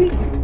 Alright,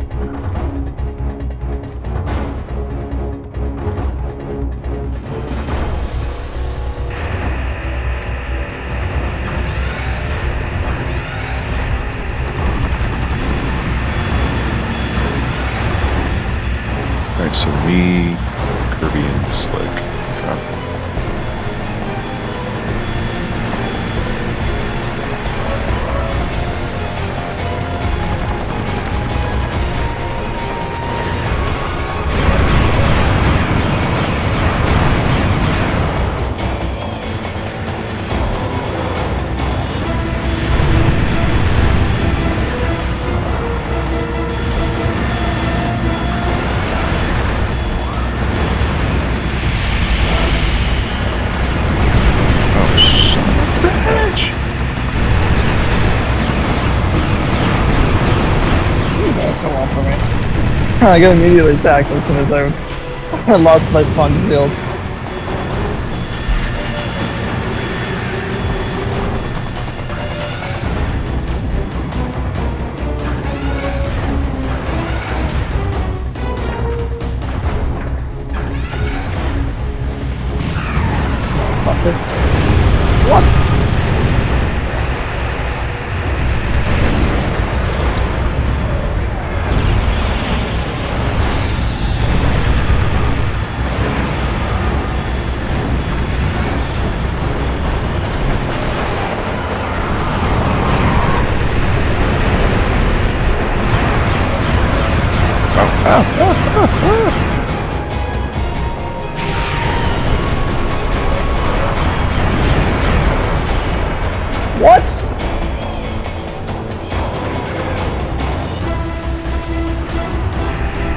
I got immediately attacked as soon as I, lost my sponge shield.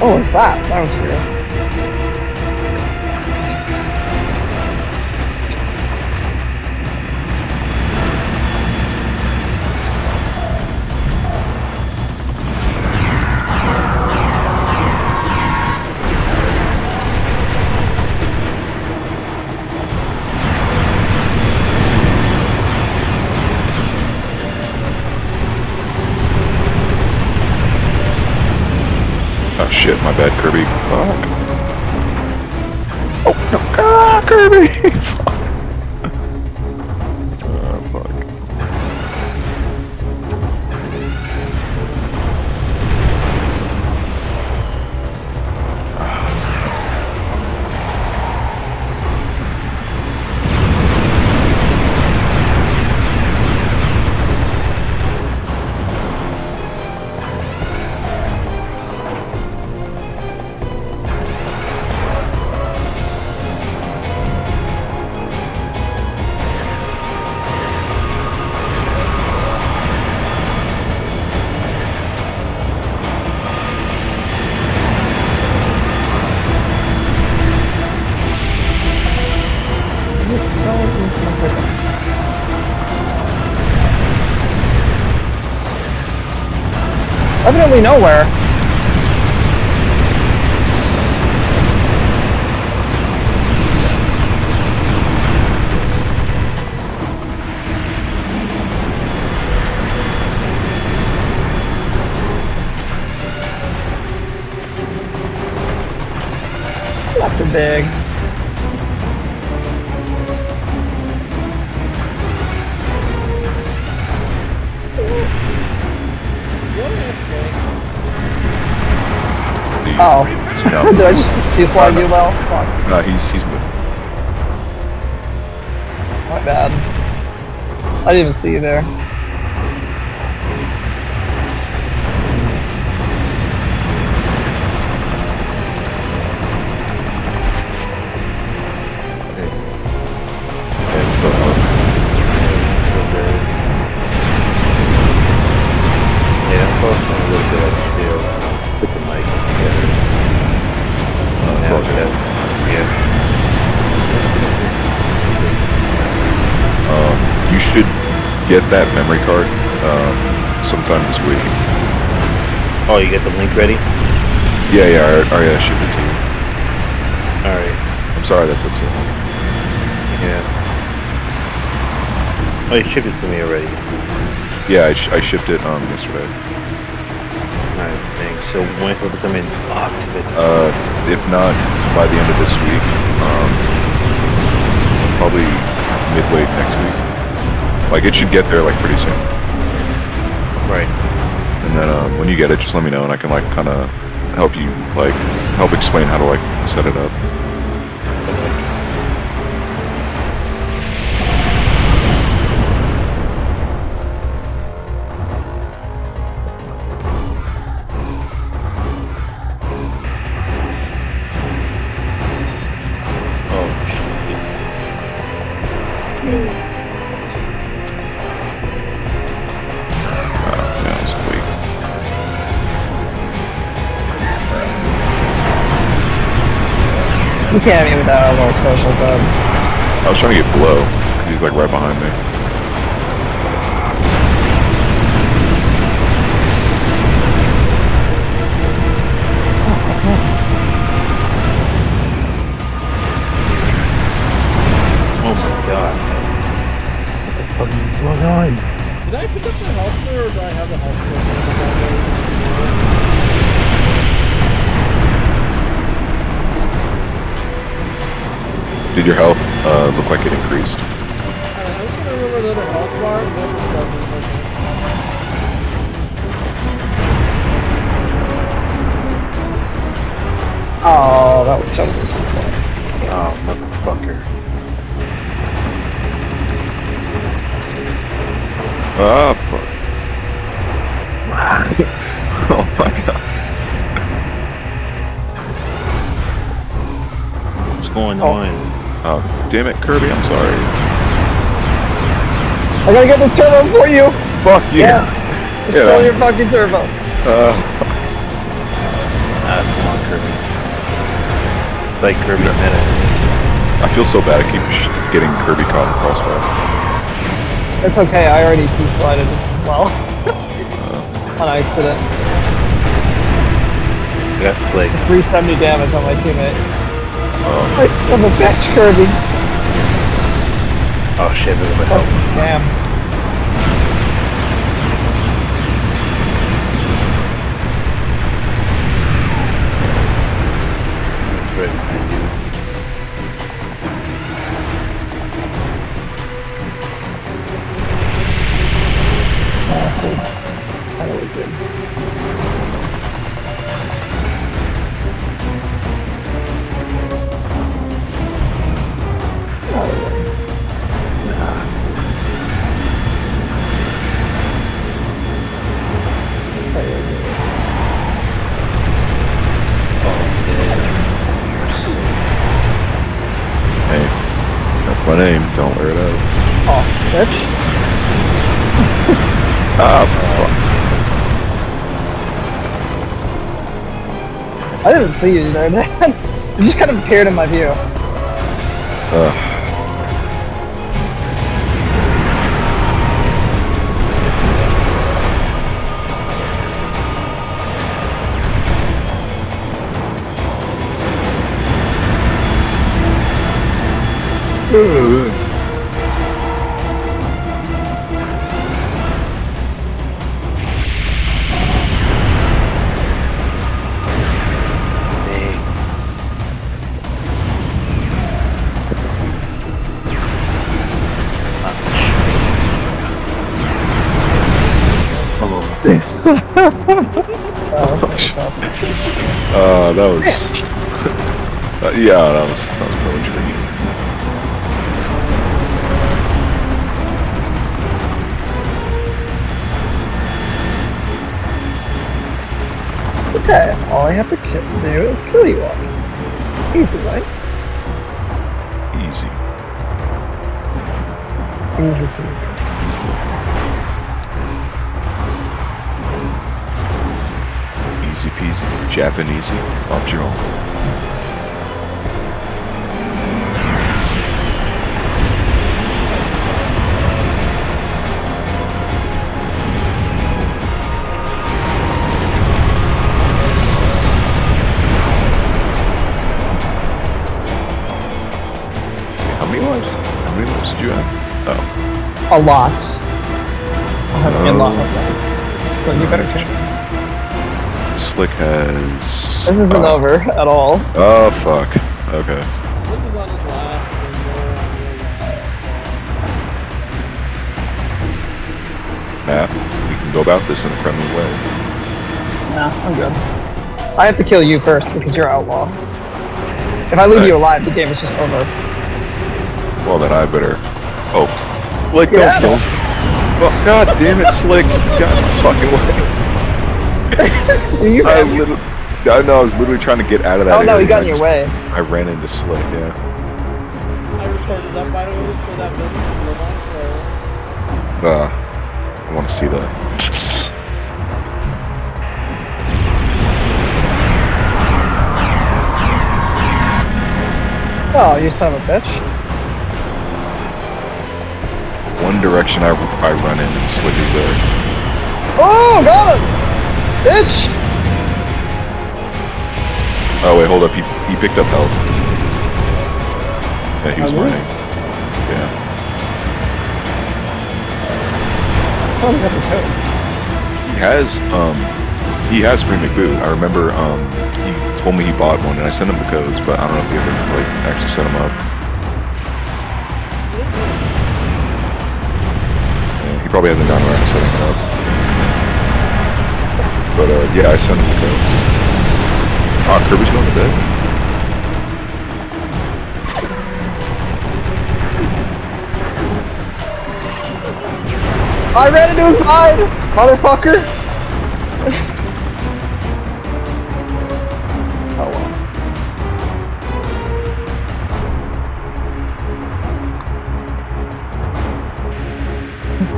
Oh, what was that? That was weird. Oh shit, my bad, Kirby. Fuck. Oh, no. Ah, Kirby! Evidently nowhere. That's a big. Oh. No. Did I just see a slide you well? Fuck. No, he's he's with. My bad. I didn't even see you there. Get that memory card um, sometime this week. Oh, you get the link ready? Yeah, yeah, I, I uh, shipped it to you. Alright. I'm sorry that took so long. Yeah. Oh, you shipped it to me already. Yeah, I, sh- I shipped it um, yesterday. Alright, thanks. So when it supposed to come in? Uh, if not by the end of this week, um, probably midway next week. Like it should get there like pretty soon. Right. And then uh, when you get it, just let me know, and I can like kind of help you like help explain how to like set it up. You can't even a little special bud. I was trying to get Blow, he's like right behind me. Did your health uh, look like it increased? Alright, I'm gonna remember another health bar. Nope, it doesn't. Okay. Oh, that was jumping too far. Oh, motherfucker. Ah, fuck. oh my god. What's going Oh. on? Oh, damn it, Kirby, I'm sorry. I gotta get this turbo for you! Fuck you! Yes! It's Yeah. still your fucking turbo. Uh, Ah, come on, Kirby. Like Kirby meta. I feel so bad I keep sh- getting Kirby caught in the crossfire. It's okay, I already T-slided as well. On accident. I got like 370 damage on my teammate. I son of a bitch, Kirby. oh shit, look at my Oh, health. damn. My name. Don't wear it out. Oh, bitch. Ah, fuck. I didn't see you there, man. You just kind of appeared in my view. Ugh. Thanks. Oh. Uh, that was. uh, yeah, that was that was pretty poetry. Okay, all I have to kill, do is kill you all. Easy, right? Easy. Easy peasy. Easy peasy. Japanese. Off your own. How many lives? How many lives did you have? Oh. A lot. I have a lot oh. of lives. So you better check. Slick has. This isn't uh, over at all. Oh fuck. Okay. Slick is on his last, and you're on your last. Math. We can go about this in a friendly way. Nah, I'm good. I have to kill you first because you're outlaw. If I leave Right. you alive, the game is just over. Well, then I better. Oh. Slick, Yeah. don't kill. Well, god damn it, Slick. God fucking way. you I ran- literally. I know, I was literally trying to get out of that oh no, he got in I your just- way. I ran into Slick, yeah. I recorded that by the way, so that video can live on forever. Uh, I want to see that. Oh, you son of a bitch. One direction I, I run in and Slick is there. Oh, got him! Bitch! Oh wait, hold up. He, he picked up health. Yeah, he was Oh, running. Yeah. Oh, he got the code. He has um he has Free McBoot. I remember um he told me he bought one and I sent him the codes, but I don't know if he ever like actually set him up. Yeah, he probably hasn't gone around setting it up. But uh yeah, I sent him the codes. Ah, Kirby's going to bed. I ran into his mind! Motherfucker! oh well.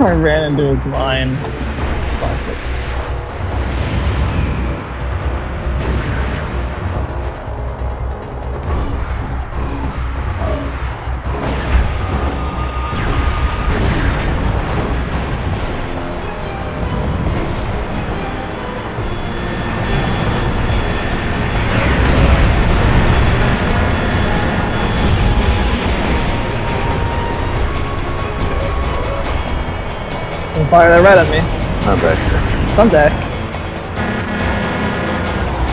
I ran into his line. Fire that red at me. I'm back here. Someday.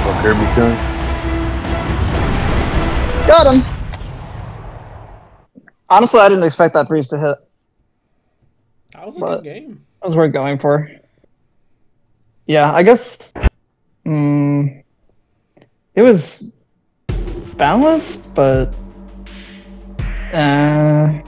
What Kirby's doing? Got him! Honestly, I didn't expect that freeze to hit. That was a good game. That was worth going for. Yeah, I guess. Mm, it was balanced, but. Uh,